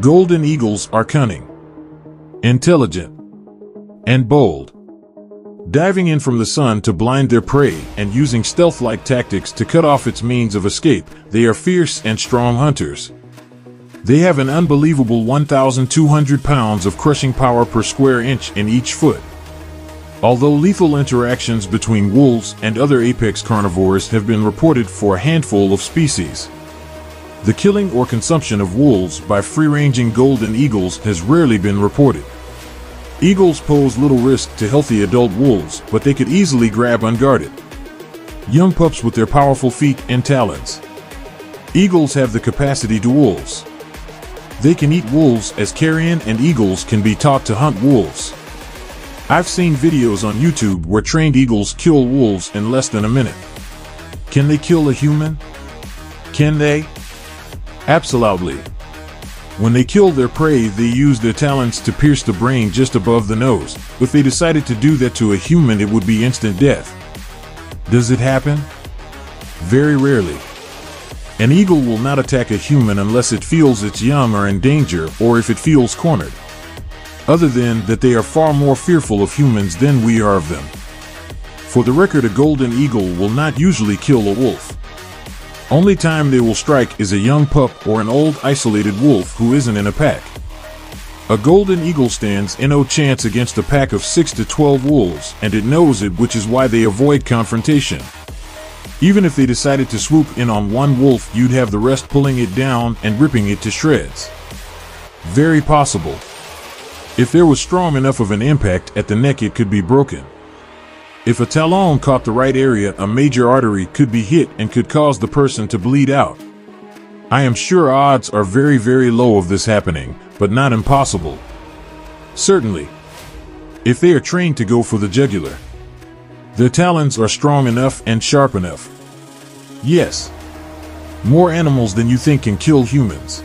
Golden eagles are cunning, intelligent, and bold. Diving in from the sun to blind their prey and using stealth-like tactics to cut off its means of escape, they are fierce and strong hunters. They have an unbelievable 1,200 pounds of crushing power per square inch in each foot. Although lethal interactions between wolves and other apex carnivores have been reported for a handful of species, the killing or consumption of wolves by free-ranging golden eagles has rarely been reported. Eagles pose little risk to healthy adult wolves, but they could easily grab unguarded young pups with their powerful feet and talons. Eagles have the capacity to wolves. They can eat wolves as carrion and eagles can be taught to hunt wolves. I've seen videos on YouTube where trained eagles kill wolves in less than a minute. Can they kill a human? Can they? Absolutely. When they kill their prey, they use their talons to pierce the brain just above the nose. If they decided to do that to a human, it would be instant death. Does it happen? Very rarely. An eagle will not attack a human unless it feels its young are in danger or if it feels cornered other than that they are far more fearful of humans than we are of them. For the record, a golden eagle will not usually kill a wolf. Only time they will strike is a young pup or an old isolated wolf who isn't in a pack. A golden eagle stands in no chance against a pack of 6 to 12 wolves, and it knows it which is why they avoid confrontation. Even if they decided to swoop in on one wolf, you'd have the rest pulling it down and ripping it to shreds. Very possible. If there was strong enough of an impact at the neck, it could be broken. If a talon caught the right area, a major artery could be hit and could cause the person to bleed out. I am sure odds are very, very low of this happening, but not impossible. Certainly. If they are trained to go for the jugular, their talons are strong enough and sharp enough. Yes. More animals than you think can kill humans.